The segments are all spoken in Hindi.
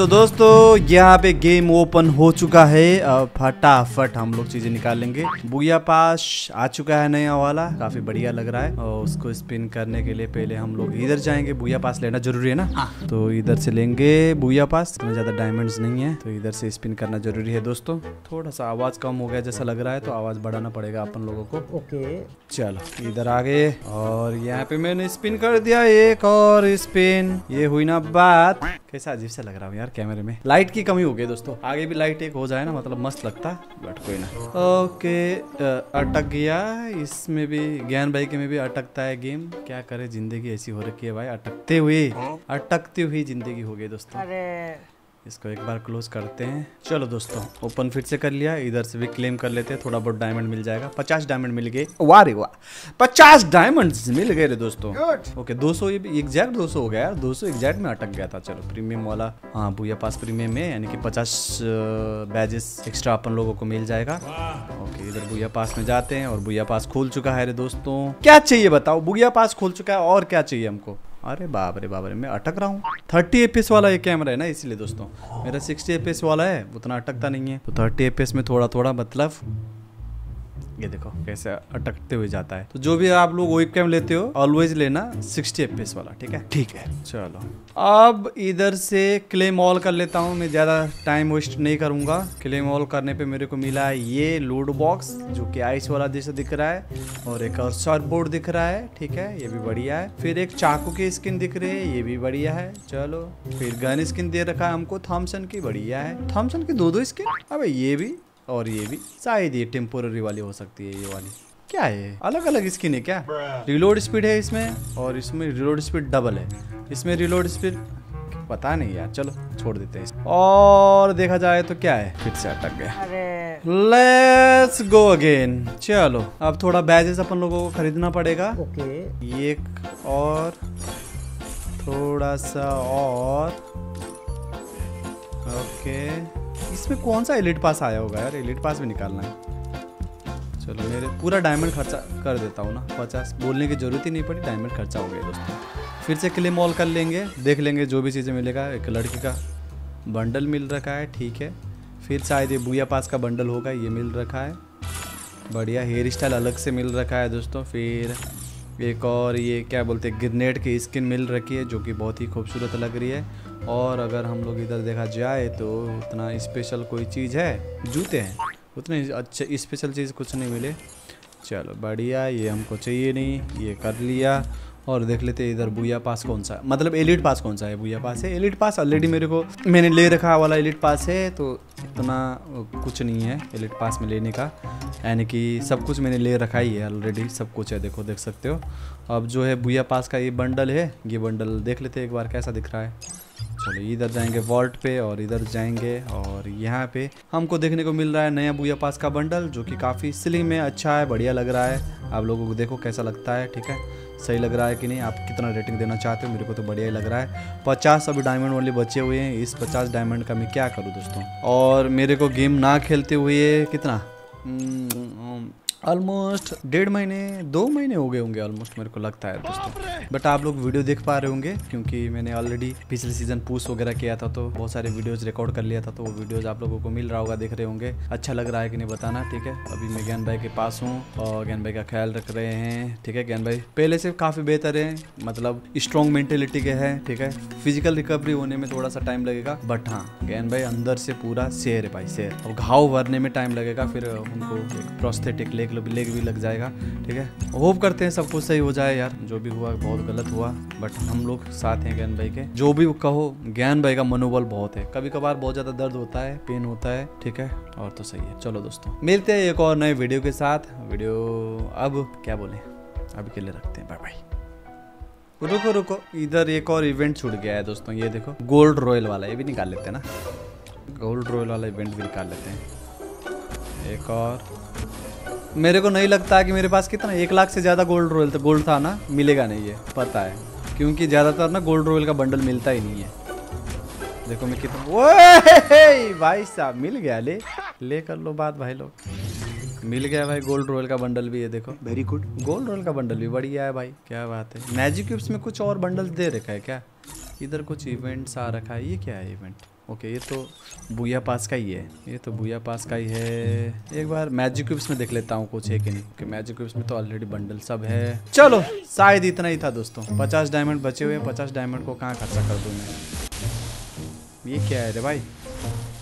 तो दोस्तों यहाँ पे गेम ओपन हो चुका है। अब फटाफट हम लोग चीज़ें निकाल लेंगे। बुया पास आ चुका है नया वाला। काफ़ी बढ़िया लग रहा है। और उसको स्पिन करने के लिए पहले हम लोग इधर जाएँगे। बुया पास लेना ज़रूरी है ना? तो इधर से लेंगे बुया पास। इतना ज़्यादा डायमंड नहीं है। तो इधर से स्पिन करना ज़रूरी है दोस्तों। थोड़ा सा आवाज़ कम हो गया जैसा लग रहा है तो आवाज़ बढ़ाना पड़ेगा अपन लोगों को। ओके। चलो इधर आ गए। और यहाँ पे मैंने स्पिन कर दिया एक और स्पिन ये हुई ना बात। कैसा अजीब सा लग रहा हूँ यार। कैमरे में। लाइट की कमी हो गई दोस्तों। आगे भी लाइट एक हो जाए ना मतलब मस्त लगता। बट कोई ना। ओके अटक गया। इसमें भी, ज्ञान भाई के में भी अटकता है गेम क्या करे, ज़िंदगी ऐसी हो रखी है भाई। अटकते हुए, अटकती हुई ज़िंदगी हो गई दोस्तों। इसको एक बार क्लोज करते हैं। चलो दोस्तों ओपन फिर से कर लिया। इधर से भी क्लेम कर लेते हैं। थोड़ा बहुत डायमंड मिल जाएगा। पचास डायमंड मिल गए। वाह रे वाह। पचास डायमंड मिल गए रे दोस्तों। ओके 200 ये भी एग्जैक्ट 200 हो गया यार। 200 एग्जैक्ट में अटक गया था। चलो प्रीमियम वाला। हाँ भूया पास प्रीमियम में यानी कि पचास बैजेस एक्स्ट्रा अपन लोगों को मिल जाएगा। ओके इधर भूया पास में जाते हैं और भूया पास खोल चुका है रे दोस्तों। क्या चाहिए बताओ? भूया पास खोल चुका है और क्या चाहिए हमको? अरे बाप रे बाप रे, मैं अटक रहा हूँ। थर्टी एपीएस वाला ये कैमरा है ना, इसलिए दोस्तों। मेरा सिक्सटी एपीएस वाला है, उतना अटकता नहीं है। तो थर्टी एपीएस में थोड़ा थोड़ा मतलब ये देखो कैसे अटकते हुए जाता है। तो जो भी आप लोग वेब कैम लेते हो ऑलवेज लेना 60 एफपीएस वाला ठीक है? ठीक है। चलो। अब इधर से क्लेम ऑल कर लेता हूँ मैं ज़्यादा टाइम वेस्ट नहीं करूँगा। क्लेम ऑल करने पे मेरे को मिला है ये लूड बॉक्स जो कि आइस वाला जैसा दिख रहा है और एक और शॉर्ट बोर्ड दिख रहा है ठीक है? ये भी बढ़िया है। फिर एक चाकू की स्किन दिख रही है ये भी बढ़िया है। चलो। फिर गन स्किन दे रखा है हमको थॉमसन की बढ़िया है। थॉमसन की दो दो स्किन अब ये भी और ये भी। शायद ये टेम्पोररी वाली हो सकती है ये वाली। क्या है अलग अलग स्किन है क्या? रिलोड स्पीड है इसमें और इसमें रिलोड स्पीड डबल है। इसमें रिलोड स्पीड पता नहीं यार चलो छोड़ देते हैं और देखा जाए तो क्या है? फिर से अटक गया। अरे। लेट्स गो अगेन चलो अब थोड़ा बैजेस अपन लोगों को खरीदना पड़ेगा। ओके। एक और थोड़ा सा और। ओके। इसमें कौन सा एलिट पास आया होगा यार? एलिट पास भी निकालना है। चलो, मेरे पूरा डायमंड खर्चा कर देता हूँ ना, पचास। बोलने की ज़रूरत ही नहीं पड़ी डायमंड खर्चा हो गया दोस्तों। फिर से क्लेम ऑल कर लेंगे, देख लेंगे जो भी चीज़ें मिलेगा। एक लड़की का बंडल मिल रखा है, ठीक है। फिर शायद ये बुया पास का बंडल होगा, ये मिल रखा है। बढ़िया हेयर स्टाइल अलग से मिल रखा है दोस्तों। फिर एक और ये क्या बोलते हैं ग्रेनेड की स्किन मिल रखी है, जो कि बहुत ही खूबसूरत लग रही है। और अगर हम लोग इधर देखा जाए तो उतना स्पेशल कोई चीज़ है? जूते हैं। उतने अच्छे स्पेशल चीज़ कुछ नहीं मिले। चलो, बढ़िया, ये हमको चाहिए नहीं, ये कर लिया। और देख लेते इधर बुया पास कौन सा मतलब एलिट पास कौन सा है? बुया पास है? Elite pass? ऑलरेडी मेरे को, मैंने ले रखा वाला एलिट पास है तो इतना कुछ नहीं है एलिट पास में लेने का। यानी कि सब कुछ मैंने ले रखा ही है ऑलरेडी सब कुछ है, देखो, देख सकते हो। अब जो है बुया पास का ये बंडल है, ये बंडल देख लेते एक बार कैसा दिख रहा है। चलो, इधर जाएँगे वॉल्ट पे और इधर जाएँगे और यहाँ पे हमको देखने को मिल रहा है नया बुया पास का बंडल जो कि काफ़ी स्लिम में अच्छा है, बढ़िया लग रहा है। आप लोगों को देखो कैसा लगता है, ठीक है? सही लग रहा है कि नहीं? आप कितना रेटिंग देना चाहते हो, मेरे को तो बढ़िया ही लग रहा है। पचास अभी डायमंड वाले बचे हुए हैं, इस पचास डायमंड का मैं क्या करूँ दोस्तों? और मेरे को गेम ना खेलते हुए कितना? ऑलमोस्ट डेढ़ महीने, दो महीने हो गए होंगे ऑलमोस्ट मेरे को लगता है दोस्तों। बट आप लोग वीडियो देख पा रहे होंगे, क्योंकि मैंने ऑलरेडी पिछले सीज़न पूछ वगैरह किया था तो बहुत सारे वीडियोज़ रिकॉर्ड कर लिया था तो वो वीडियोज़ आप लोगों को मिल रहा होगा, देख रहे होंगे। अच्छा लग रहा है कि नहीं बताना, ठीक है? अभी मैं ज्ञान भाई के पास हूँ, और ज्ञान भाई का ख्याल रख रहे हैं, ठीक है? ज्ञान भाई पहले से काफ़ी बेहतर है मतलब स्ट्रॉन्ग मेंटेलिटी के है, ठीक है? फ़िज़िकल रिकवरी होने में थोड़ा सा टाइम लगेगा बट हाँ ज्ञान भाई अंदर से पूरा शेर है भाई, शेर। और घाव भरने में टाइम लगेगा, फिर उनको एक प्रोस्थेटिक लेग लेग भी लग जाएगा, ठीक है? होप करते हैं सब कुछ सही हो जाए यार। जो भी हुआ, बहुत गलत हुआ बट हम लोग साथ हैं ज्ञान भाई के। जो भी कहो, ज्ञान भाई का मनोबल बहुत है। कभी कभार बहुत ज़्यादा दर्द होता है पेन होता है, ठीक है? और तो सही है। चलो दोस्तों, मिलते हैं एक और नए वीडियो के साथ। वीडियो अब क्या बोले? अभी के लिए रखते हैं। बाय बाय रुको रुको। इधर एक और इवेंट छूट गया है दोस्तों। ये देखो गोल्ड रॉयल वाला, ये भी निकाल लेते हैं ना? गोल्ड रॉयल वाला इवेंट भी निकाल लेते हैं। एक और। मेरे को नहीं लगता कि मेरे पास कितना एक लाख से ज़्यादा गोल्ड रॉयल था गोल्ड था ना मिलेगा नहीं ये पता है। क्योंकि ज़्यादातर ना गोल्ड रॉयल का बंडल मिलता ही नहीं है। देखो मैं कितना ओए भाई साहब मिल गया ले ले कर लो बात भाई लोग। मिल गया भाई गोल्ड रॉयल का बंडल भी है देखो। वेरी गुड गोल्ड रॉयल का बंडल भी बढ़िया है भाई क्या बात है। मैजिक क्यूब्स में कुछ और बंडल दे रखा है क्या? इधर कुछ इवेंट्स आ रखा है ये क्या है इवेंट ओके, ये तो बुया पास का ही है। ये तो बुया पास का ही है। एक बार मैजिक क्यूब्स में देख लेता हूँ कुछ है कि नहीं, क्योंकि मैजिक क्यूब्स में तो ऑलरेडी बंडल सब है। चलो, शायद इतना ही था दोस्तों। पचास डायमंड बचे हुए पचास डायमंड को कहाँ खर्चा कर दूँ मैं? ये क्या है रे भाई?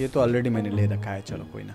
ये तो ऑलरेडी मैंने ले रखा है, चलो कोई ना।